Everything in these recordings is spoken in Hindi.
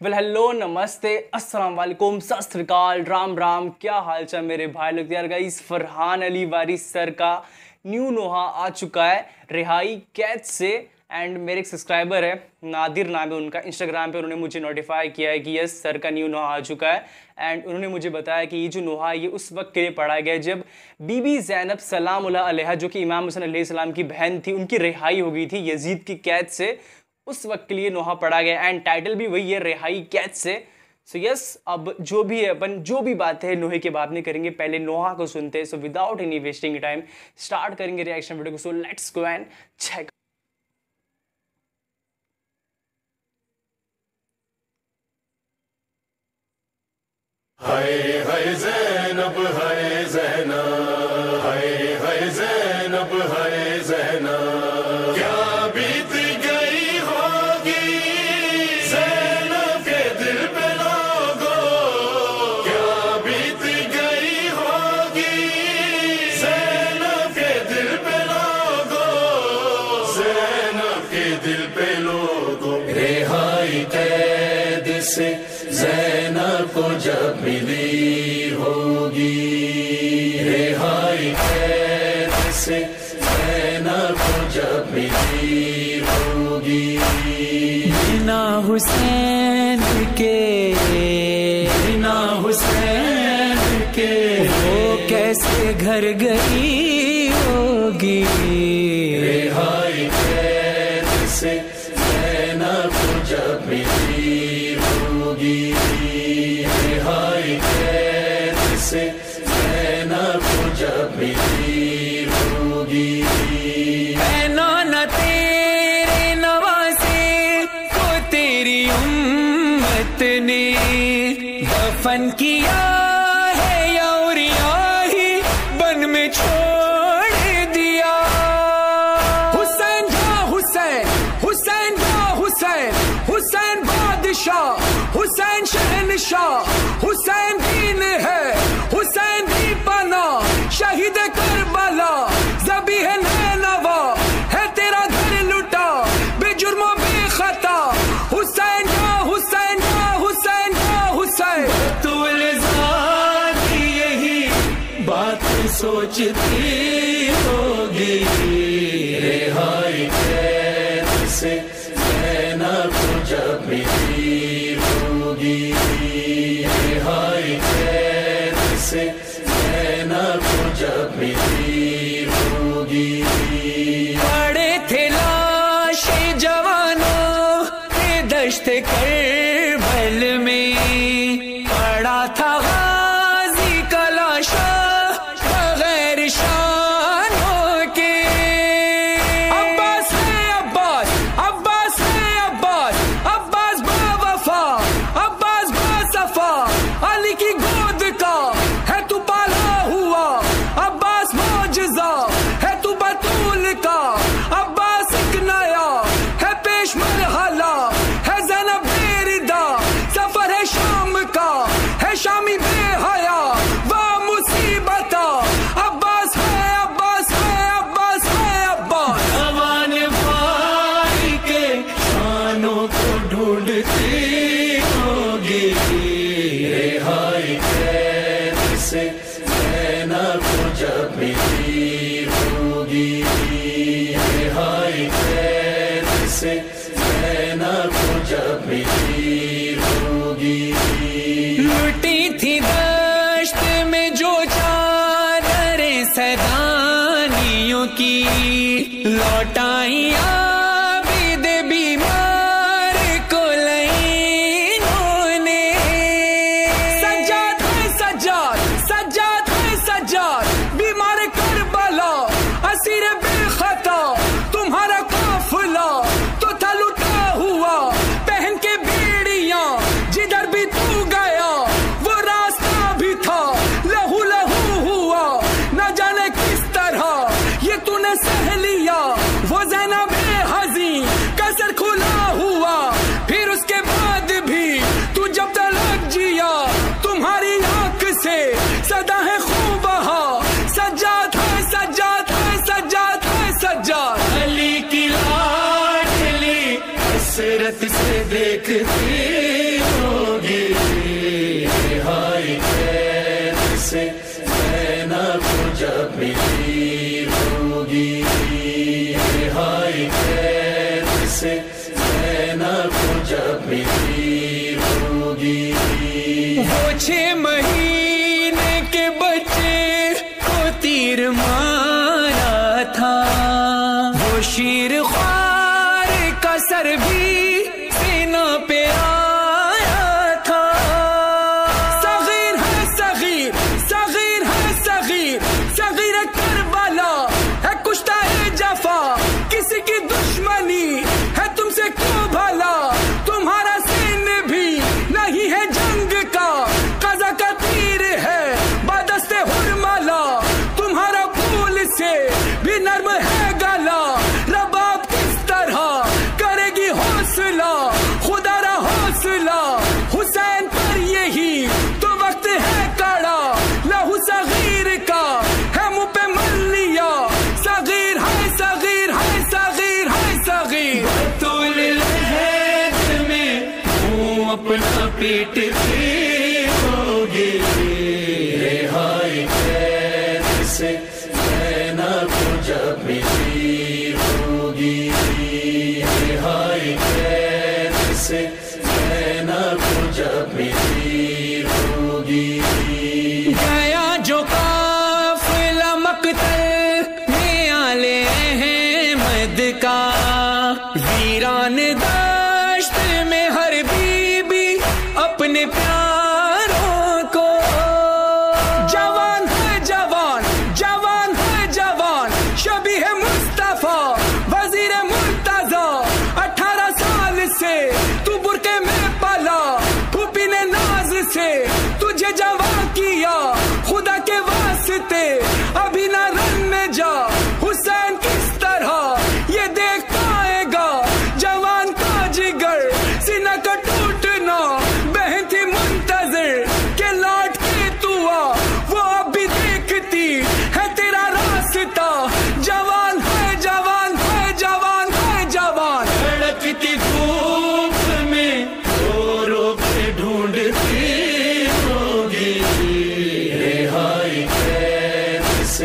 वेल हेलो नमस्ते अस्सलाम वालेकुम सत राम राम, क्या हाल चाल मेरे भाई लोग? यार गाइस फरहान अली वारिस सर का न्यू नोहा आ चुका है, रिहाई कैच से एंड मेरे एक सब्सक्राइबर है, नादिर नाम है उनका इंस्टाग्राम पे उन्होंने मुझे नोटिफाई किया है कि यस, सर का न्यू नोहा आ चुका है एंड उन्होंने मुझे बताया कि ये जो नोहा ये उस वक्त के लिए पढ़ा गया जब बीबी जैनब सलाम अलैहा, जो कि इमाम हुसैन सलाम की बहन थी, उनकी रिहाई हो गई थी, यजीद की कैद से उस वक्त के लिए नोहा पढ़ा गया। एंड टाइटल भी वही है रिहाई कैच से। सो so यस yes, अब जो भी है अपन जो भी बात है नोहे के बाद में करेंगे। पहले नोहा को सुनते हैं। So without any wasting time start करेंगे रिएक्शन वीडियो को। So let's go and check हाय हाय जैनब हाय जैनब हाय लोगों रिहाई कैद से जैनब होगी। रिहाई कैद से जैनब को जब होगी। बिना हुसैन के बिना हुसैन के, वो कैसे घर गई होगी? रिहाई कैद से जैनब को जब मिली होगी रिहाई कैद से जैनब को जब मिली होगी ऐना न नवासे को तेरी उम्मत ने। दफन किया ही Bishop. से जैनब को जब मिली। से। सदा है खूब बहा। सजात है सजात है सजात है सजात अली की लाठली हसरत से देखती होगी। हाय जब मिली होगी। छह महीने हौसला हुसैन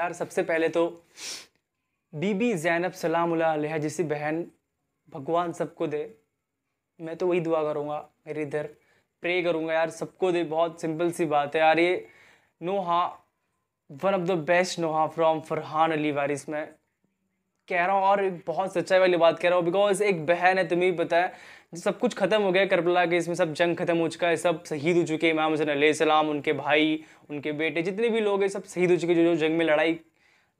यार। सबसे पहले तो बीबी जैनब सलाम जैसी बहन भगवान सबको दे। मैं तो वही दुआ करूँगा, मेरे इधर। प्रे करूँगा यार, सबको दे, बहुत सिंपल सी बात है यार ये। नोहा वन ऑफ़ द बेस्ट नोहा फ्रॉम फरहान अली वारिस। में कह रहा हूँ और बहुत सच्चाई वाली बात कह रहा हूँ बिकॉज़ एक बहन है, तुम्हें पता है सब कुछ खत्म हो गया करबला के, इसमें सब जंग खत्म हो चुका है, सब शहीद हो चुके हैं। इमाम हुसैन सलाम, उनके भाई, उनके बेटे, जितने भी लोग हैं, सब शहीद हो चुके जो जो जंग में लड़ाई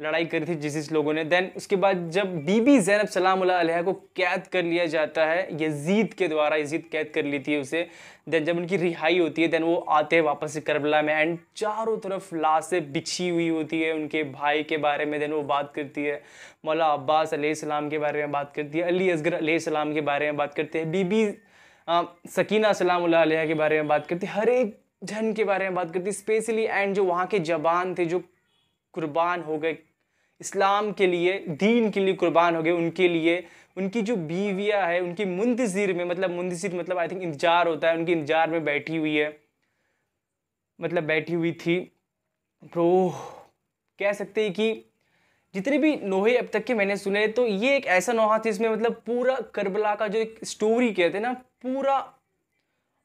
लड़ाई करी थी जिस जिस लोगों ने। देन उसके बाद जब बीबी जैनब सलाम अलैहा को कैद कर लिया जाता है, यजीद के द्वारा, यजीद कैद कर ली थी उसे देन जब उनकी रिहाई होती है देन वो आते हैं वापस से करबला में एंड चारों तरफ़ लाशें बिछी हुई होती है उनके भाई के बारे में। देन वो बात करती है, मौला अब्बास सलाम के बारे में बात करती है, अली असगर सलाम के बारे में बात करते हैं बीबी सकीना सलाम के बारे में बात करती है, हर एक जन के बारे में बात करती है। स्पेशली एंड जो वहाँ के जबान थे, जो कुर्बान हो गए इस्लाम के लिए, दीन के लिए कुर्बान हो गए उनके लिए। उनकी जो बीविया है, उनकी मुंतजिर में मतलब मुंतजिर मतलब आई थिंक इंतज़ार होता है, उनकी इंतज़ार में बैठी हुई है। मतलब बैठी हुई थी। तो कह सकते हैं कि जितने भी नोहे अब तक के मैंने सुने तो ये एक ऐसा नोहा था इसमें मतलब पूरा करबला का जो एक स्टोरी कहते हैं ना, पूरा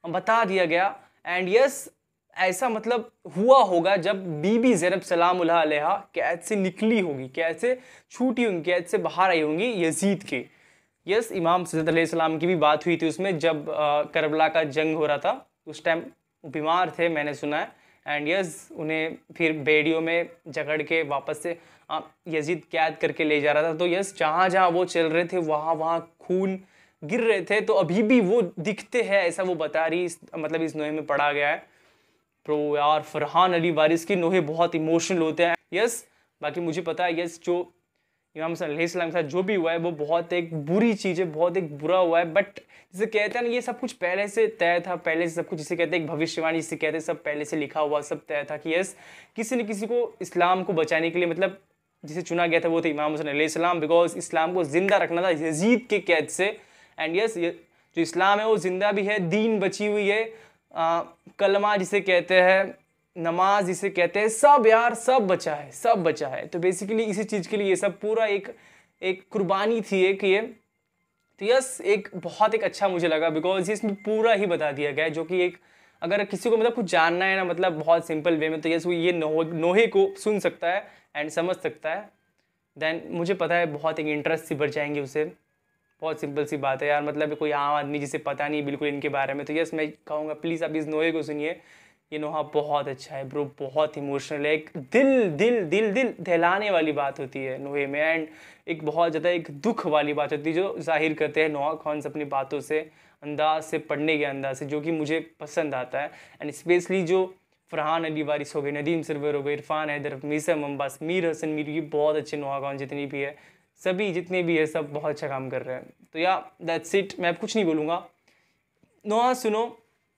बता दिया गया। एंड यस ऐसा मतलब हुआ होगा जब बीबी जैनब सलाम कैद से निकली होगी, कैद से छूटी होंगी, कैद से बाहर आई होंगी यजीद के। यस, इमाम सजद सलाम की भी बात हुई थी उसमें जब करबला का जंग हो रहा था, उस टाइम बीमार थे, मैंने सुना है। एंड यस उन्हें फिर बेड़ियों में जकड़ के वापस से यजीद कैद करके ले जा रहा था। तो यस जहाँ जहाँ वो चल रहे थे, वहाँ वहाँ खून गिर रहे थे। तो अभी भी वो दिखते हैं, ऐसा वो बता रही मतलब इस नोहे में पढ़ा गया है। प्रो यार, फरहान अली वारिस की नोहे बहुत इमोशनल होते हैं। यस बाकी मुझे पता है यस जो इमाम सल्लम के साथ जो भी हुआ है, वो बहुत एक बुरी चीज़ है, बहुत एक बुरा हुआ है। बट जिसे कहते हैं ना, ये सब कुछ पहले से तय था, पहले से सब कुछ जिसे कहते हैं, एक भविष्यवाणी जिसे कहते हैं, सब पहले से लिखा हुआ, सब तय था कि यस किसी न किसी को इस्लाम को बचाने के लिए मतलब जिसे चुना गया था वो थे इमाम हुसैन बिकॉज़ इस्लाम को ज़िंदा रखना था, यजीद के कैद से। एंड यस जो इस्लाम है, वो ज़िंदा भी है, दीन बची हुई है। कलमा जिसे कहते हैं नमाज़ जिसे कहते हैं सब यार सब बचा है सब बचा है। तो बेसिकली इसी चीज़ के लिए ये सब पूरा एक एक कुर्बानी थी एक ये। तो यस एक बहुत एक अच्छा मुझे लगा बिकॉज़ इसमें पूरा ही बता दिया गया है जो कि एक अगर किसी को मतलब कुछ जानना है ना मतलब बहुत सिंपल वे में तो यस वो ये नो, नोहे को सुन सकता है एंड समझ सकता है। देन मुझे पता है बहुत एक इंटरेस्ट सी बढ़ जाएँगे उसे। बहुत सिंपल सी बात है यार। मतलब कोई आम आदमी जिसे पता नहीं बिल्कुल इनके बारे में तो यस मैं कहूँगा प्लीज़ आप इस नोहे को सुनिए। ये नोहा बहुत अच्छा है ब्रो बहुत इमोशनल है। एक दिल दिल दिल दिल दहलाने वाली बात होती है नोहे में। एंड एक बहुत ज़्यादा एक दुख वाली बात होती है जो ज़ाहिर करते हैं नोहा खान अपनी बातों से, अंदाज से, पढ़ने के अंदाज से, जो कि मुझे पसंद आता है। एंड स्पेशली जो फरहान अली वारिस हो गए, नदीम सरवर हो गए, इरफान हैदर, मीसा मम्बास, मीर हसन, मीर, ये बहुत अच्छे नोहा खान जितनी भी है। सभी जितने भी है, सब बहुत अच्छा काम कर रहे हैं। तो या दैट्स इट मैं अब कुछ नहीं बोलूँगा। नोहा सुनो।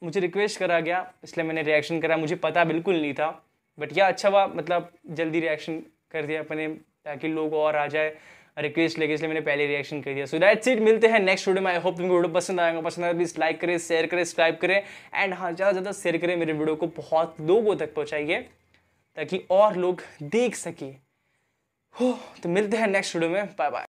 मुझे रिक्वेस्ट करा गया, इसलिए मैंने रिएक्शन करा। मुझे पता बिल्कुल नहीं था। बट या अच्छा हुआ मतलब जल्दी रिएक्शन कर दिया अपने, ताकि लोग और आ जाए रिक्वेस्ट लेके, इसलिए मैंने पहले रिएक्शन कर दिया। सो दैट्स इट मिलते हैं नेक्स्ट वीडियो में। आई होप तुमको वीडियो पसंद आएगा। पसंद आए प्लीज़ लाइक करें शेयर करें सब्सक्राइब करें। एंड हाँ ज़्यादा ज़्यादा शेयर करें मेरे वीडियो को। बहुत लोगों तक पहुँचाइए, ताकि और लोग देख सके। हो तो मिलते हैं नेक्स्ट वीडियो में। Bye bye